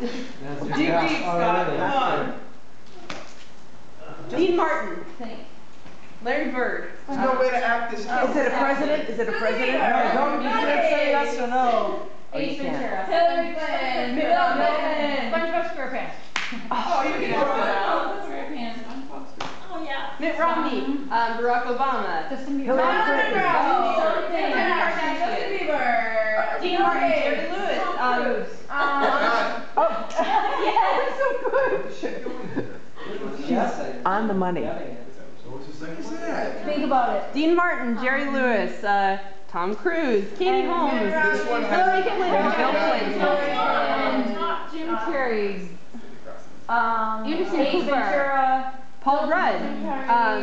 That's your Deep guess. deep, Oh, Scott, come on. Dean Martin, Thanks. Larry Bird. There's no way to act this out. Is it a president? Is it a president? No, don't, you can't say yes or no. Oh, you Ace. Ventura. Hillary Clinton. Mitt Bill Romney. Clinton. SpongeBob SquarePants. Oh, you can throw it out. Oh, yeah. Mitt Romney, um, Barack Obama. Justin Bieber. Hillary Clinton. Justin Justin Bieber. Dean Martin, Jerry Lewis, um, Um, Oh, yes. so good. Yes, I- On the money. Getting it. So what's the second set? Think about it. Dean Martin, Jerry Lewis, uh, Tom Cruise, Katie Holmes, This one Hillary has. Clinton, Bill Clinton. And Jim Carrey. Um, Anderson Cooper. Ventura. Paul Rudd, um,